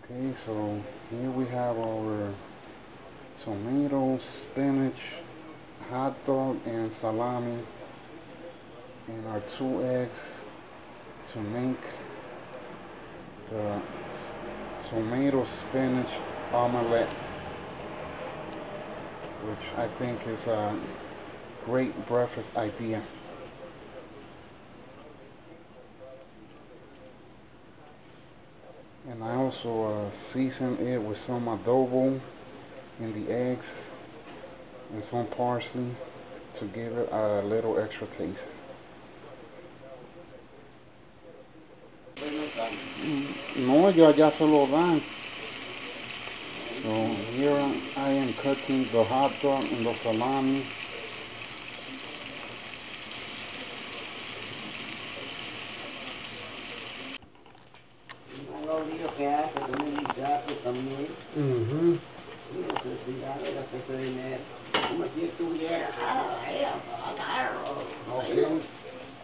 Okay, so here we have our tomatoes, spinach, hot dog, and salami, and our two eggs to make the tomato spinach omelette, which I think is a great breakfast idea. And I also uh, season it with some adobo in the eggs and some parsley to give it a little extra taste. No, ya, ya se lo dan. So here I am cutting the hot dog and the salami. Que hace con un gato también, Mm-hmm. y necesidad de hacerse dinero, como si estuviera, ahí, agarro. Okay.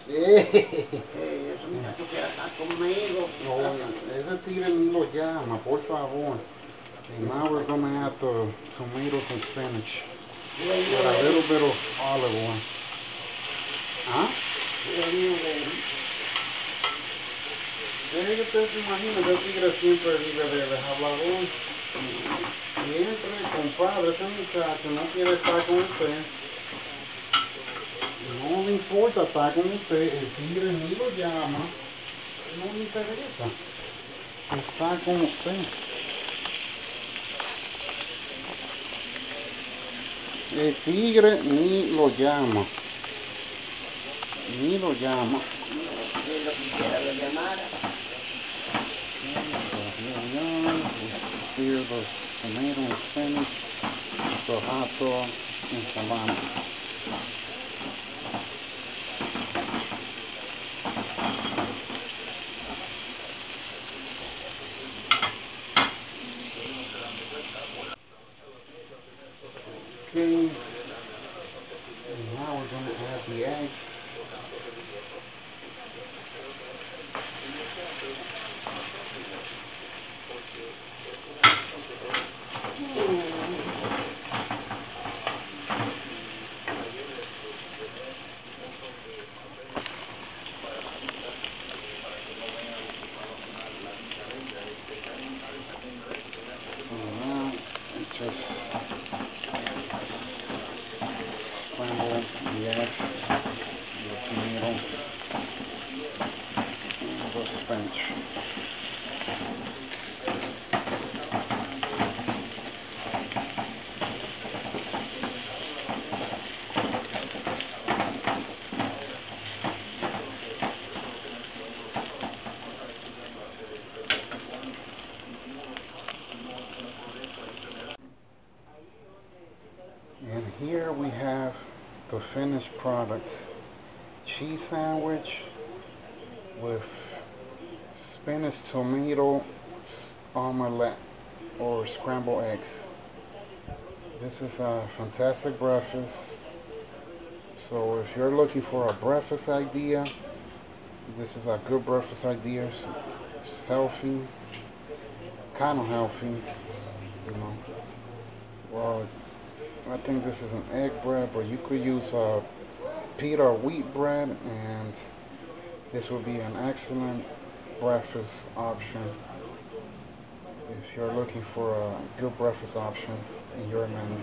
Eh. Eh, ese muchacho quiere estar conmigo. No, ese tigre lo llama, por favor. And now we're gonna add the tomatoes and spinach Yo, with yo, a little bit of olive oil. ¿Ah? yo, yo, Es que usted se imagina que el tigre siempre vive de, de hablador. Siempre, compadre, ese muchacho no quiere estar con usted. No le importa estar con usted, el tigre ni lo llama. No le interesa estar con usted. El tigre ni lo llama. Ni lo llama. Here the tomato and spinach, the hot dog and salami. Okay, and now we're going to add the eggs. And just scramble the eggs, and here we have the finished product. Cheese sandwich with spinach tomato omelette or scrambled eggs. This is a fantastic breakfast. So if you're looking for a breakfast idea, this is a good breakfast idea. It's healthy, kind of healthy, you know. Well, I think this is an egg bread, but you could use uh, pita or wheat bread, and this would be an excellent breakfast option if you're looking for a good breakfast option in your menu.